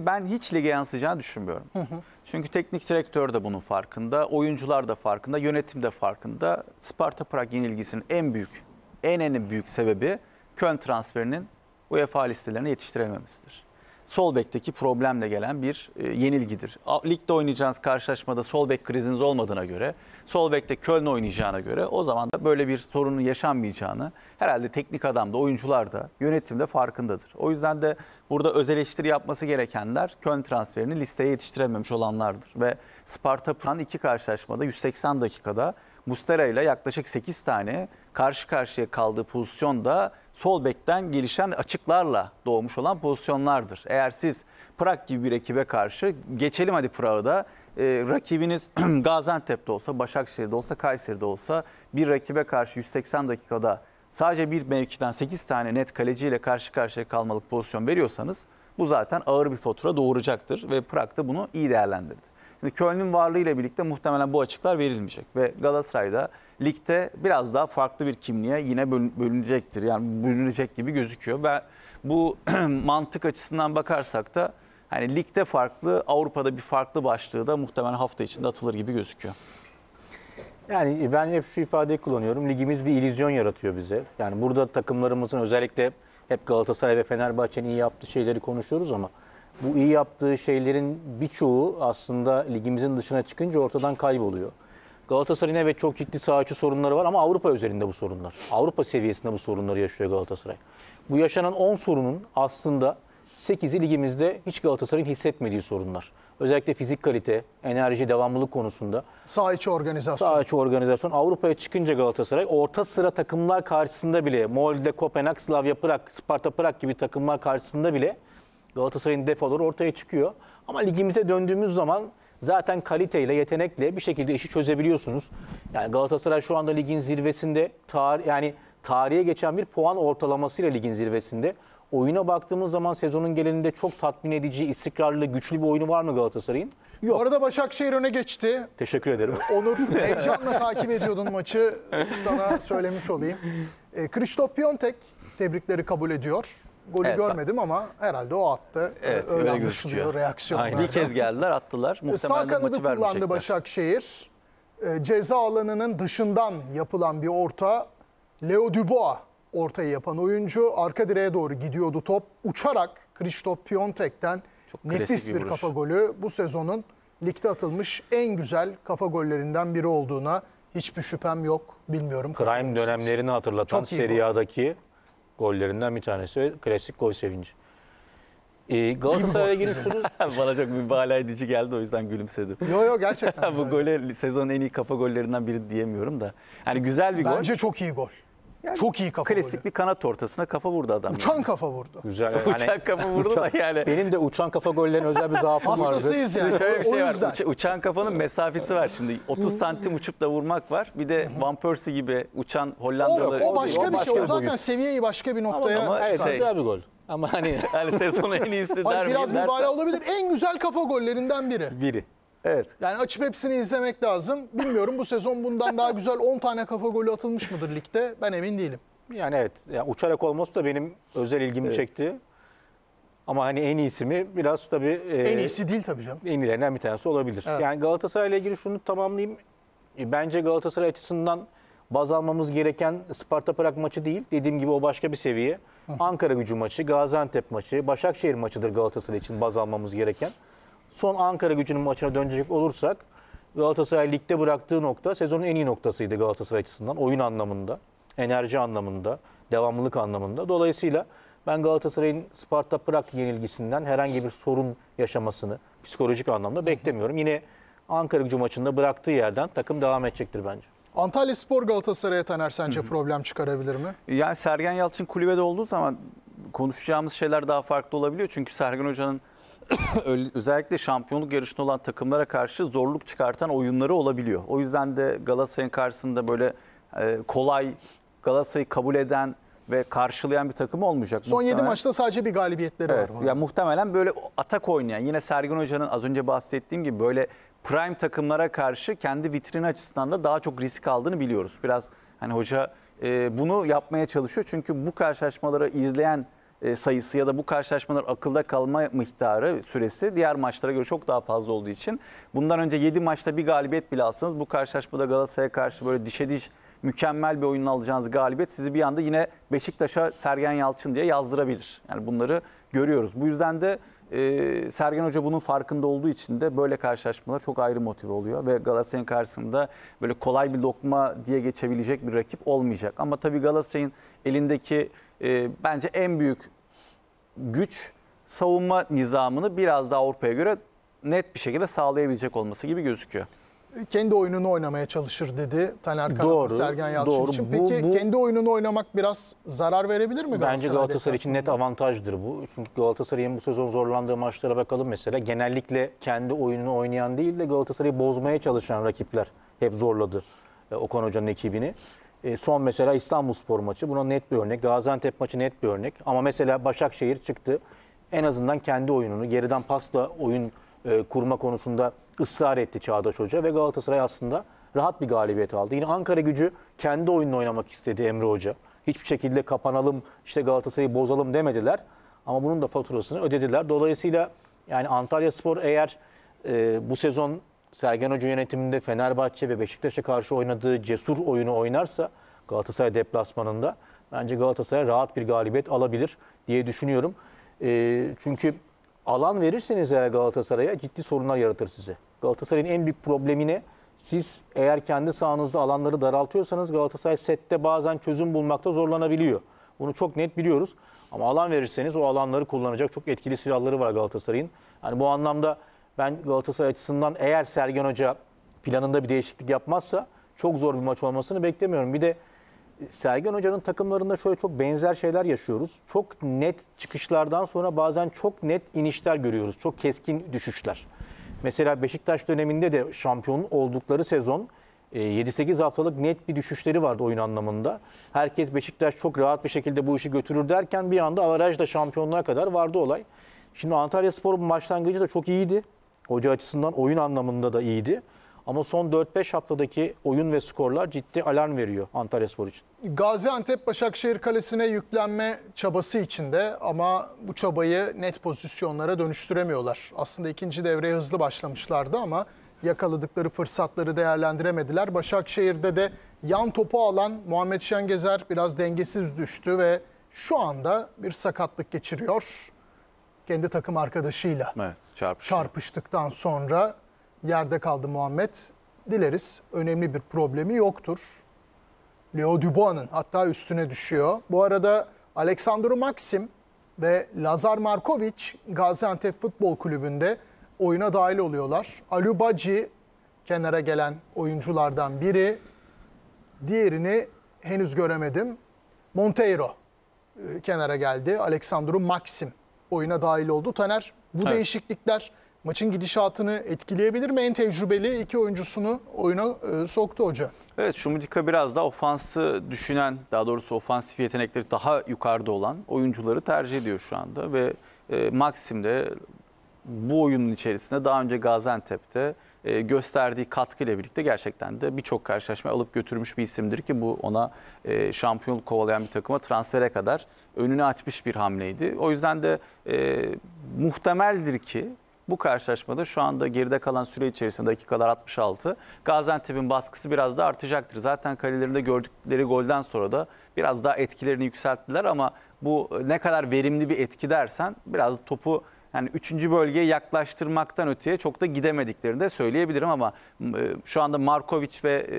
Ben hiç lige yansıyacağını düşünmüyorum. Çünkü teknik direktör de bunun farkında, oyuncular da farkında, yönetim de farkında. Sparta Prag yenilgisinin en büyük, en en büyük sebebi Köln transferinin UEFA listelerine yetiştirememesidir. Sol bekteki problemle gelen bir e, yenilgidir. Ligde oynayacağınız karşılaşmada sol bek kriziniz olmadığına göre, sol bekte Köln oynayacağına göre o zaman da böyle bir sorunun yaşanmayacağını herhalde teknik adam da oyuncular da yönetim de farkındadır. O yüzden de burada öz eleştiri yapması gerekenler Köln transferini listeye yetiştirememiş olanlardır. Ve Sparta Prag'ın iki karşılaşmada 180 dakikada Mustera ile yaklaşık 8 tane karşı karşıya kaldığı pozisyonda sol bekten gelişen açıklarla doğmuş olan pozisyonlardır. Eğer siz Prag gibi bir ekibe karşı geçelim hadi Prag'ı da e, rakibiniz Gaziantep'te olsa, Başakşehir'de olsa, Kayseri'de olsa bir rakibe karşı 180 dakikada sadece bir mevkiden 8 tane net kaleciyle karşı karşıya kalmalık pozisyon veriyorsanız bu zaten ağır bir fatura doğuracaktır ve Prag da bunu iyi değerlendirdi. Şimdi Köln'ün varlığıyla birlikte muhtemelen bu açıklar verilmeyecek ve Galatasaray'da ligde biraz daha farklı bir kimliğe yine bölün- bölünecektir. Yani bölünecek gibi gözüküyor. ve bu mantık açısından bakarsak da hani ligde farklı, Avrupa'da bir farklı başlığı da muhtemelen hafta içinde atılır gibi gözüküyor. Yani ben hep şu ifadeyi kullanıyorum. Ligimiz bir illüzyon yaratıyor bize. Yani burada takımlarımızın özellikle hep Galatasaray ve Fenerbahçe'nin iyi yaptığı şeyleri konuşuyoruz ama bu iyi yaptığı şeylerin birçoğu aslında ligimizin dışına çıkınca ortadan kayboluyor. Galatasaray'ın evet çok ciddi saha içi sorunları var ama Avrupa üzerinde bu sorunlar. Avrupa seviyesinde bu sorunları yaşıyor Galatasaray. Bu yaşanan 10 sorunun aslında 8'i ligimizde hiç Galatasaray'ın hissetmediği sorunlar. Özellikle fizik kalite, enerji, devamlılık konusunda. Sağ içi organizasyon. Sağ içi organizasyon. Avrupa'ya çıkınca Galatasaray orta sıra takımlar karşısında bile Molde, Kopenhag, Slavia Prag, Sparta Prag gibi takımlar karşısında bile Galatasaray'ın defoları ortaya çıkıyor. Ama ligimize döndüğümüz zaman zaten kaliteyle, yetenekle bir şekilde işi çözebiliyorsunuz. Yani Galatasaray şu anda ligin zirvesinde tarih yani tarihe geçen bir puan ortalamasıyla ligin zirvesinde. Oyuna baktığımız zaman sezonun genelinde çok tatmin edici, istikrarlı, güçlü bir oyunu var mı Galatasaray'ın? Bu arada Başakşehir öne geçti. Teşekkür ederim. Onur heyecanla takip ediyordun maçı. Sana söylemiş olayım. E, Krzysztof Piontek tebrikleri kabul ediyor. Golü Evet, görmedim ama herhalde o attı. Evet, öyle öyle anlaşılıyor gözüküyor. reaksiyonlarda. Bir kez geldiler, attılar. E, Muhtemelen Sağ kanadı maçı kullandı. Başakşehir. E, ceza alanının dışından yapılan bir orta. Leo Dubois ortayı yapan oyuncu. Arka direğe doğru gidiyordu top. Uçarak Krzysztof Piontek'ten Çok nefis bir bir kafa golü. Bu sezonun ligde atılmış en güzel kafa gollerinden biri olduğuna hiçbir şüphem yok. Bilmiyorum. Prime dönemlerini hatırlatan Serie. A'daki gollerinden bir tanesi ve klasik gol sevinci. Ee, Galatasaray'a şunu Bana çok mübalağa edici geldi o yüzden gülümsedim. Yo yo gerçekten bu gole sezonun en iyi kafa gollerinden biri diyemiyorum da. Yani güzel bir gol. Bence çok iyi gol. Yani çok iyi kafa Klasik golü. bir kanat ortasına kafa vurdu adam. Uçan kafa vurdu. güzel. yani. Uçak kafa vurdu da yani. Benim de uçan kafa gollerine özel bir zaafım vardı. Hastasıyız yani. Şöyle bir o şey var. yüzden. uça- uçan kafanın mesafesi var şimdi. 30 santim uçup da vurmak var. Bir de Van Persie gibi uçan O, Hollandalı. o başka o bir şey. başka O bir zaten boyut. seviyeyi başka bir noktaya ama Evet, çıkardı. şey- güzel bir gol. Ama hani yani sezonun en iyisi der Hayır, miyim biraz mübalağa olabilir. En güzel kafa gollerinden biri. Biri. Evet. Yani açıp hepsini izlemek lazım. Bilmiyorum bu sezon bundan daha güzel 10 tane kafa golü atılmış mıdır ligde? Ben emin değilim. Yani evet. Yani uçarak olması da benim özel ilgimi Evet. çekti. Ama hani en iyisi mi biraz tabii e, En iyisi değil tabii canım. en iyilerinden bir tanesi olabilir. Evet. Yani Galatasaray ile ilgili şunu tamamlayayım. E, Bence Galatasaray açısından baz almamız gereken Sparta Prag maçı değil. Dediğim gibi o başka bir seviye. Ankara gücü maçı, Gaziantep maçı, Başakşehir maçıdır Galatasaray için baz almamız gereken. Son Ankara gücünün maçına dönecek olursak Galatasaray ligde bıraktığı nokta sezonun en iyi noktasıydı Galatasaray açısından. Oyun anlamında, enerji anlamında, devamlılık anlamında. Dolayısıyla ben Galatasaray'ın Sparta Prag yenilgisinden herhangi bir sorun yaşamasını psikolojik anlamda beklemiyorum. Yine Ankara gücü maçında bıraktığı yerden takım devam edecektir bence. Antalya Spor Galatasaray'a Taner sence problem çıkarabilir mi? Yani Sergen Yalçın kulübede olduğu zaman konuşacağımız şeyler daha farklı olabiliyor. Çünkü Sergen Hoca'nın özellikle şampiyonluk yarışında olan takımlara karşı zorluk çıkartan oyunları olabiliyor. O yüzden de Galatasaray'ın karşısında böyle e, kolay Galatasaray'ı kabul eden ve karşılayan bir takım olmayacak. Son 7 muhtemelen. maçta sadece bir galibiyetleri Evet. var. Ya muhtemelen böyle atak oynayan yine Sergen Hoca'nın az önce bahsettiğim gibi böyle prime takımlara karşı kendi vitrini açısından da daha çok risk aldığını biliyoruz. Biraz hani hoca e, bunu yapmaya çalışıyor çünkü bu karşılaşmaları izleyen sayısı ya da bu karşılaşmaların akılda kalma miktarı süresi diğer maçlara göre çok daha fazla olduğu için bundan önce 7 maçta bir galibiyet bile alsanız bu karşılaşmada Galatasaray'a karşı böyle dişe diş mükemmel bir oyunla alacağınız galibiyet sizi bir anda yine Beşiktaş'a Sergen Yalçın diye yazdırabilir. Yani bunları görüyoruz. Bu yüzden de e, Sergen Hoca bunun farkında olduğu için de böyle karşılaşmalar çok ayrı motive oluyor ve Galatasaray'ın karşısında böyle kolay bir lokma diye geçebilecek bir rakip olmayacak. Ama tabii Galatasaray'ın elindeki e, bence en büyük güç savunma nizamını biraz daha Avrupa'ya göre net bir şekilde sağlayabilecek olması gibi gözüküyor. Kendi oyununu oynamaya çalışır dedi Taner Karan Sergen Yalçın doğru. için. Bu- Peki bu- kendi oyununu oynamak biraz zarar verebilir mi Bence Galatasaray için net avantajdır bu. Çünkü Galatasaray'ın bu sezon zorlandığı maçlara bakalım mesela. Genellikle kendi oyununu oynayan değil de Galatasaray'ı bozmaya çalışan rakipler hep zorladı e, Okan Hoca'nın ekibini. E, son mesela İstanbulspor maçı buna net bir örnek. Gaziantep maçı net bir örnek. Ama mesela Başakşehir çıktı. En azından kendi oyununu geriden pasla oyun e, kurma konusunda ısrar etti Çağdaş Hoca ve Galatasaray aslında rahat bir galibiyet aldı. Yine Ankara gücü kendi oyununu oynamak istedi Emre Hoca. Hiçbir şekilde kapanalım, işte Galatasaray'ı bozalım demediler. Ama bunun da faturasını ödediler. Dolayısıyla yani Antalya Spor eğer e, bu sezon Sergen Hoca yönetiminde Fenerbahçe ve Beşiktaş'a karşı oynadığı cesur oyunu oynarsa Galatasaray deplasmanında bence Galatasaray rahat bir galibiyet alabilir diye düşünüyorum. E, çünkü alan verirseniz eğer Galatasaray'a ciddi sorunlar yaratır size. Galatasaray'ın en büyük problemi ne? Siz eğer kendi sahanızda alanları daraltıyorsanız Galatasaray sette bazen çözüm bulmakta zorlanabiliyor. Bunu çok net biliyoruz. Ama alan verirseniz o alanları kullanacak çok etkili silahları var Galatasaray'ın. Yani bu anlamda ben Galatasaray açısından eğer Sergen Hoca planında bir değişiklik yapmazsa çok zor bir maç olmasını beklemiyorum. Bir de Sergen Hoca'nın takımlarında şöyle çok benzer şeyler yaşıyoruz. Çok net çıkışlardan sonra bazen çok net inişler görüyoruz. Çok keskin düşüşler. Mesela Beşiktaş döneminde de şampiyon oldukları sezon e, 7-8 haftalık net bir düşüşleri vardı oyun anlamında. Herkes Beşiktaş çok rahat bir şekilde bu işi götürür derken bir anda avarajda şampiyonluğa kadar vardı olay. Şimdi Antalya Spor'un başlangıcı da çok iyiydi. Hoca açısından oyun anlamında da iyiydi. Ama son 4-5 haftadaki oyun ve skorlar ciddi alarm veriyor Antalya Spor için. Gaziantep Başakşehir Kalesi'ne yüklenme çabası içinde ama bu çabayı net pozisyonlara dönüştüremiyorlar. Aslında ikinci devreye hızlı başlamışlardı ama yakaladıkları fırsatları değerlendiremediler. Başakşehir'de de yan topu alan Muhammed Şengezer biraz dengesiz düştü ve şu anda bir sakatlık geçiriyor. Kendi takım arkadaşıyla Evet, çarpış. çarpıştıktan sonra yerde kaldı Muhammed. Dileriz önemli bir problemi yoktur. Leo Dubois'ın hatta üstüne düşüyor. Bu arada Aleksandro Maxim ve Lazar Markovic Gaziantep Futbol Kulübü'nde oyuna dahil oluyorlar. Alubaci kenara gelen oyunculardan biri. Diğerini henüz göremedim. Monteiro e, kenara geldi. Alexandru Maxim oyuna dahil oldu. Taner bu Evet. değişiklikler maçın gidişatını etkileyebilir mi? En tecrübeli iki oyuncusunu oyuna e, soktu hoca. Evet Şumudika biraz da ofansı düşünen, daha doğrusu ofansif yetenekleri daha yukarıda olan oyuncuları tercih ediyor şu anda. Ve e, Maxim de bu oyunun içerisinde daha önce Gaziantep'te e, gösterdiği katkıyla birlikte gerçekten de birçok karşılaşma alıp götürmüş bir isimdir ki bu ona e, şampiyonluk kovalayan bir takıma transfere kadar önünü açmış bir hamleydi. O yüzden de e, muhtemeldir ki bu karşılaşmada şu anda geride kalan süre içerisinde dakikalar 66. Gaziantep'in baskısı biraz da artacaktır. Zaten kalelerinde gördükleri golden sonra da biraz daha etkilerini yükselttiler ama bu ne kadar verimli bir etki dersen biraz topu yani 3. bölgeye yaklaştırmaktan öteye çok da gidemediklerini de söyleyebilirim ama e, şu anda Markovic ve e,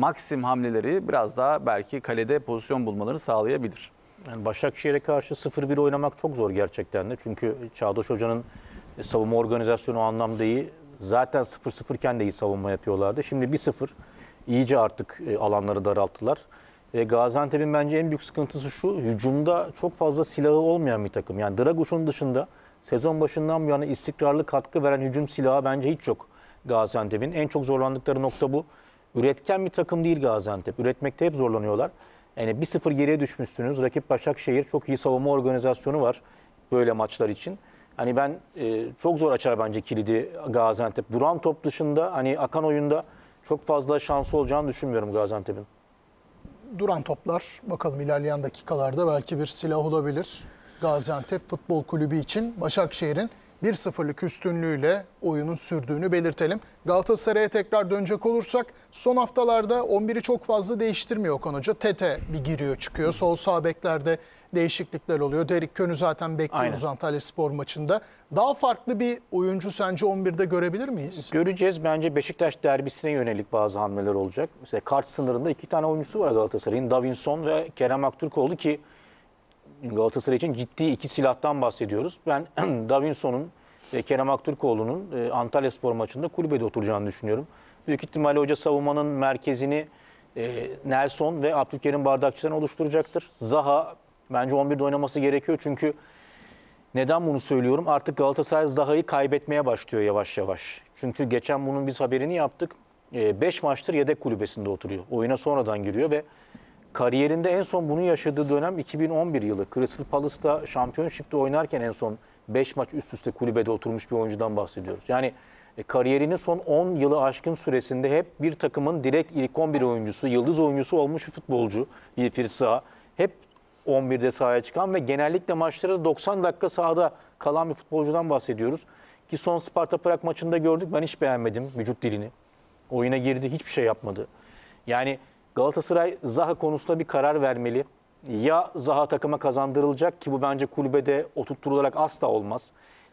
Maxim hamleleri biraz daha belki kalede pozisyon bulmalarını sağlayabilir. Yani Başakşehir'e karşı 0-1 oynamak çok zor gerçekten de. Çünkü Çağdaş Hoca'nın savunma organizasyonu o anlamda iyi. Zaten 0-0 iken de iyi savunma yapıyorlardı. Şimdi 1-0 iyice artık e, alanları daralttılar. E, Gaziantep'in bence en büyük sıkıntısı şu. Hücumda çok fazla silahı olmayan bir takım. Yani Draguş'un dışında sezon başından bu yana istikrarlı katkı veren hücum silahı bence hiç yok Gaziantep'in. En çok zorlandıkları nokta bu. Üretken bir takım değil Gaziantep. Üretmekte hep zorlanıyorlar. Yani 1-0 geriye düşmüşsünüz. Rakip Başakşehir çok iyi savunma organizasyonu var böyle maçlar için. Hani ben e, çok zor açar bence kilidi Gaziantep. Duran top dışında hani akan oyunda çok fazla şansı olacağını düşünmüyorum Gaziantep'in. Duran toplar bakalım ilerleyen dakikalarda belki bir silah olabilir. Gaziantep Futbol Kulübü için Başakşehir'in 1-0'lık üstünlüğüyle oyunun sürdüğünü belirtelim. Galatasaray'a tekrar dönecek olursak son haftalarda 11'i çok fazla değiştirmiyor Okan Hoca. Tete bir giriyor çıkıyor. Sol sağ beklerde değişiklikler oluyor. Derek Könü zaten bekliyoruz Aynen. Antalya Spor maçında. Daha farklı bir oyuncu sence 11'de görebilir miyiz? Göreceğiz. Bence Beşiktaş derbisine yönelik bazı hamleler olacak. Mesela kart sınırında iki tane oyuncusu var Galatasaray'ın. Davinson ve Kerem Aktürkoğlu ki Galatasaray için ciddi iki silahtan bahsediyoruz. Ben Davinson'un ve Kerem Aktürkoğlu'nun e, Antalya Spor maçında kulübede oturacağını düşünüyorum. Büyük ihtimalle hoca savunmanın merkezini e, Nelson ve Abdülkerim Bardakçı'dan oluşturacaktır. Zaha bence 11'de oynaması gerekiyor çünkü neden bunu söylüyorum? Artık Galatasaray Zaha'yı kaybetmeye başlıyor yavaş yavaş. Çünkü geçen bunun biz haberini yaptık. 5 maçtır yedek kulübesinde oturuyor. Oyuna sonradan giriyor ve kariyerinde en son bunu yaşadığı dönem 2011 yılı. Crystal Palace'da Championship'te oynarken en son 5 maç üst üste kulübede oturmuş bir oyuncudan bahsediyoruz. Yani e, kariyerinin son 10 yılı aşkın süresinde hep bir takımın direkt ilk 11 oyuncusu, yıldız oyuncusu olmuş bir futbolcu Wilfried Zaha. Hep 11'de sahaya çıkan ve genellikle maçları 90 dakika sahada kalan bir futbolcudan bahsediyoruz. Ki son Sparta Prag maçında gördük ben hiç beğenmedim vücut dilini. Oyuna girdi hiçbir şey yapmadı. Yani Galatasaray Zaha konusunda bir karar vermeli. Ya Zaha takıma kazandırılacak ki bu bence kulübede oturtturularak asla olmaz.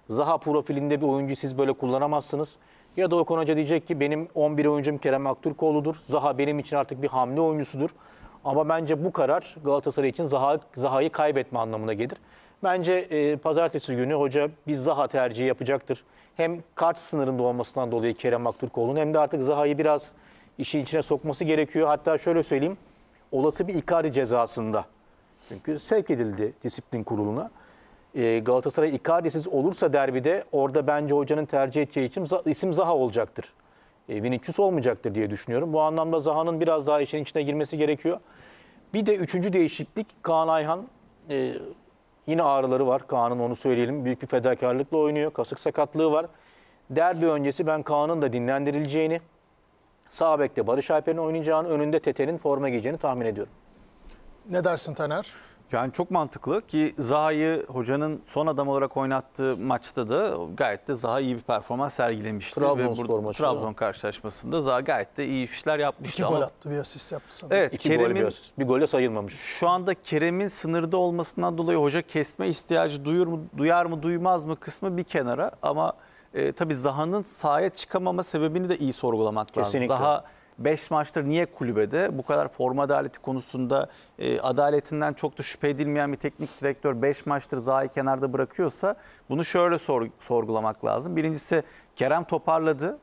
Zaha profilinde bir oyuncuyu siz böyle kullanamazsınız. Ya da Okan Hoca diyecek ki benim 11 oyuncum Kerem Aktürkoğlu'dur. Zaha benim için artık bir hamle oyuncusudur. Ama bence bu karar Galatasaray için Zaha, Zaha'yı kaybetme anlamına gelir. Bence e, pazartesi günü hoca bir Zaha tercihi yapacaktır. Hem kart sınırında olmasından dolayı Kerem Aktürkoğlu'nun hem de artık Zaha'yı biraz işin içine sokması gerekiyor. Hatta şöyle söyleyeyim. Olası bir Icardi cezasında. Çünkü sevk edildi disiplin kuruluna. E, Galatasaray Icardi'siz olursa derbide orada bence hocanın tercih edeceği için isim Zaha olacaktır. E, Vinicius olmayacaktır diye düşünüyorum. Bu anlamda Zaha'nın biraz daha işin içine girmesi gerekiyor. Bir de üçüncü değişiklik Kaan Ayhan. E, yine ağrıları var Kaan'ın onu söyleyelim. Büyük bir fedakarlıkla oynuyor. Kasık sakatlığı var. Derbi öncesi ben Kaan'ın da dinlendirileceğini, sağ bekte Barış Alper'in oynayacağını, önünde Tete'nin forma giyeceğini tahmin ediyorum. Ne dersin Taner? Yani çok mantıklı ki Zaha'yı hocanın son adam olarak oynattığı maçta da gayet de Zaha iyi bir performans sergilemişti. Trabzonspor maçında. Trabzon karşılaşmasında Zaha gayet de iyi işler yapmıştı. İki ama gol attı, bir asist yaptı sanırım. Evet, İki gol bir Kerem'in asist. Bir gole sayılmamış. şu anda Kerem'in sınırda olmasından dolayı hoca kesme ihtiyacı duyur mu, duyar mı duymaz mı kısmı bir kenara ama e, tabii Zaha'nın sahaya çıkamama sebebini de iyi sorgulamak Kesinlikle. lazım. Zaha 5 maçtır niye kulübede bu kadar forma adaleti konusunda e, adaletinden çok da şüphe edilmeyen bir teknik direktör 5 maçtır Zaha'yı kenarda bırakıyorsa bunu şöyle sor- sorgulamak lazım. Birincisi Kerem toparladı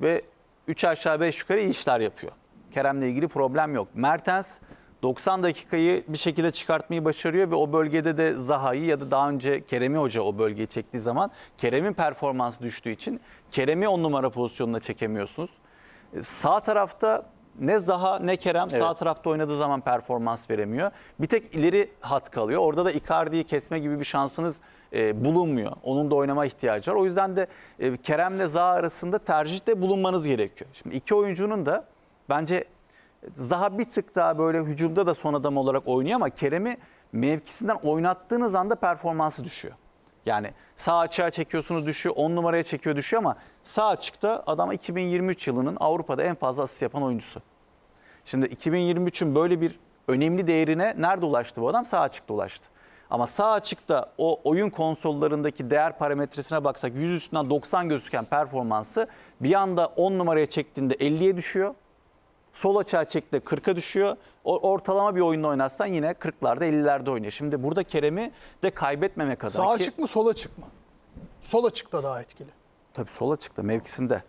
ve 3 aşağı 5 yukarı iyi işler yapıyor. Kerem'le ilgili problem yok. Mertens 90 dakikayı bir şekilde çıkartmayı başarıyor ve o bölgede de Zaha'yı ya da daha önce Kerem'i hoca o bölgeye çektiği zaman Kerem'in performansı düştüğü için Kerem'i on numara pozisyonuna çekemiyorsunuz. Sağ tarafta ne Zaha ne Kerem sağ Evet. tarafta oynadığı zaman performans veremiyor. Bir tek ileri hat kalıyor. Orada da Icardi'yi kesme gibi bir şansınız e, bulunmuyor. Onun da oynama ihtiyacı var. O yüzden de e, Kerem'le Zaha arasında tercihte bulunmanız gerekiyor. Şimdi iki oyuncunun da bence Zaha bir tık daha böyle hücumda da son adam olarak oynuyor ama Kerem'i mevkisinden oynattığınız anda performansı düşüyor. Yani sağ açığa çekiyorsunuz düşüyor, 10 numaraya çekiyor düşüyor ama sağ açıkta adam 2023 yılının Avrupa'da en fazla asist yapan oyuncusu. Şimdi 2023'ün böyle bir önemli değerine nerede ulaştı bu adam? Sağ açıkta ulaştı. Ama sağ açıkta o oyun konsollarındaki değer parametresine baksak 100 üstünden 90 gözüken performansı bir anda 10 numaraya çektiğinde 50'ye düşüyor. Sol açığa çekti 40'a düşüyor. Ortalama bir oyunda oynatsan yine 40'larda 50'lerde oynuyor. Şimdi burada Kerem'i de kaybetmemek adına Sağ ki açık mı, sol açık mı? Sol açıkta daha etkili. tabii sol açıkta mevkisinde.